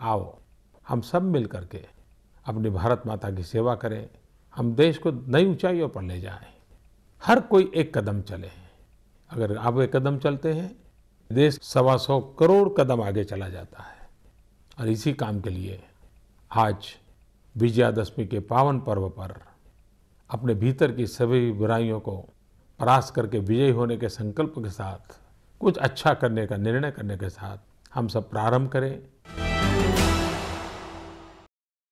आओ, हम सब मिल करके अपनी भारत माता की सेवा करें, हम देश को नई ऊंचाइयों पर ले जाएँ। हर कोई एक कदम चले। अगर आप एक कदम चलते हैं, देश सवा सौ करोड़ कदम आगे चला जाता है। और इसी काम के लिए आज विजयादशमी के पावन पर्व पर अपने भीतर की सभी बुराइयों को परास करके विजयी होने के संकल्प के साथ, कुछ अच्छा करने का निर्णय करने के साथ हम सब प्रारंभ करें। Bye.